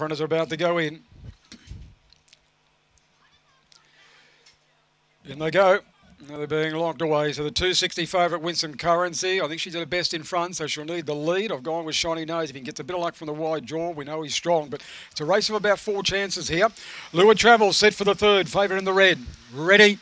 Runners are about to go in. In they go. Now they're being locked away. So the 260 favourite Winsome Currency. I think she's at her best in front, so she'll need the lead. I've gone with Shiny Nose. If he gets a bit of luck from the wide jaw, we know he's strong. But it's a race of about four chances here. Lure Travel set for the third. Favourite in the red. Ready.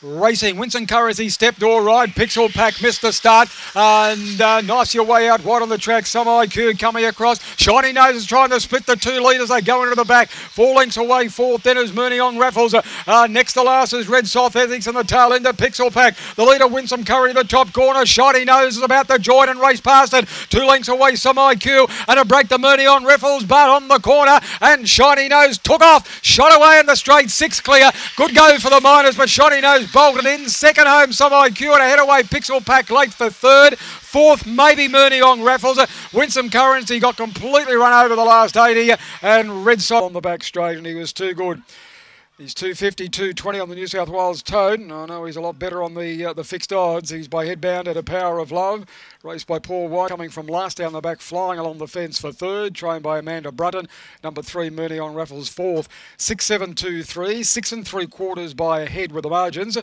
Racing, Winsome Currency, step door ride, Pixel Pack missed the start, and uh, nice your way out wide on the track, some IQ coming across, Shiny Nose is trying to split the two leaders, they go into the back, four lengths away, fourth then is Mooneyong Raffles, uh, next to last is Red Soft Ethics and the tail end of Pixel Pack, the leader Winsome Curry, the top corner, Shiny Nose is about to join and race past it, two lengths away, some IQ, and a break the Mooneyong Raffles, but on the corner, and Shiny Nose took off, shot away in the straight, six clear, good go for the miners, but Shiny Nose bolted in. Second home, some IQ and a head away. Pixel Pack late for third. Fourth, maybe Mooneyong Raffles. Winsome Currency got completely run over the last 80 and Red Sol on the back straight and he was too good. He's 250, 220 on the New South Wales Tote. And I know he's a lot better on the uh, the fixed odds. He's by headbound at a power of love. Raced by Paul White, coming from last down the back, flying along the fence for third. Trained by Amanda Brutton. Number three, Mooneyong Raffles fourth. Six, seven, two, three. Six and three quarters by a head with the margins.